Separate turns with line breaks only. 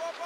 up, up, up.